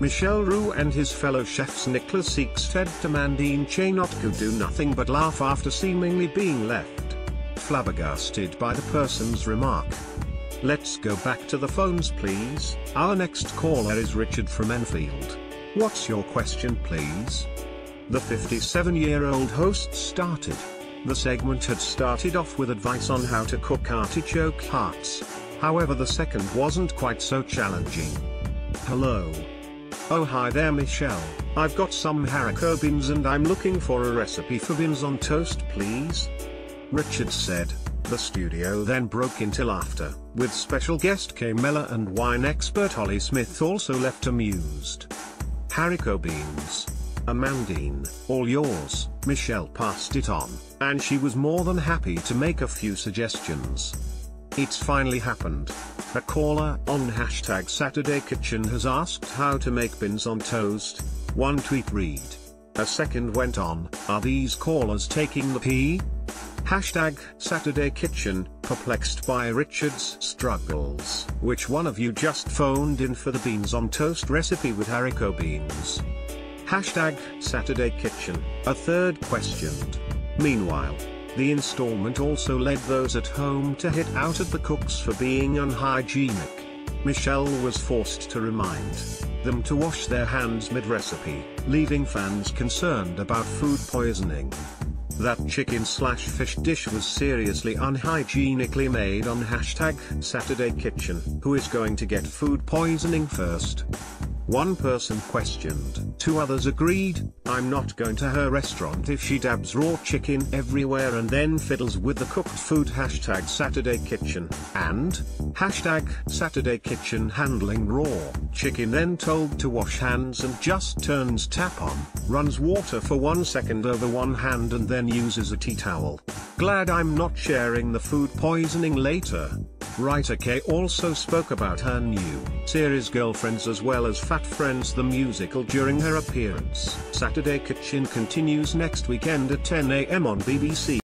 Michel Roux and his fellow chefs Niklas Ekstedt and Amandine Chaignot could do nothing but laugh after seemingly being left flabbergasted by the person's remark. Let's go back to the phones please. Our next caller is Richard from Enfield. What's your question please? The 57-year-old host started. The segment had started off with advice on how to cook artichoke hearts. However the second wasn't quite so challenging. Hello. Oh hi there Michel, I've got some haricot beans and I'm looking for a recipe for beans on toast please. Richard said. The studio then broke into laughter, with special guest Mellor and wine expert Olly Smith also left amused. Haricot beans. Amandine, all yours, Michel passed it on, and she was more than happy to make a few suggestions. It's finally happened. A caller on hashtag Saturday Kitchen has asked how to make beans on toast. One tweet read. A second went on, are these callers taking the pee? Hashtag Saturday Kitchen, perplexed by Richard's struggles. Which one of you just phoned in for the beans on toast recipe with haricot beans? Hashtag Saturday Kitchen, a third questioned. Meanwhile, the installment also led those at home to hit out at the cooks for being unhygienic. Michel was forced to remind them to wash their hands mid-recipe, leaving fans concerned about food poisoning. That chicken slash fish dish was seriously unhygienically made on hashtag Saturday Kitchen. Who is going to get food poisoning first? One person questioned, two others agreed, I'm not going to her restaurant if she dabs raw chicken everywhere and then fiddles with the cooked food hashtag Saturday Kitchen, and, hashtag Saturday Kitchen handling raw chicken then told to wash hands and just turns tap on, runs water for one second over one hand and then uses a tea towel. Glad I'm not sharing the food poisoning later. Writer Kay also spoke about her new series Girlfriends as well as Fat Friends the musical during her appearance. Saturday Kitchen continues next weekend at 10 am on BBC.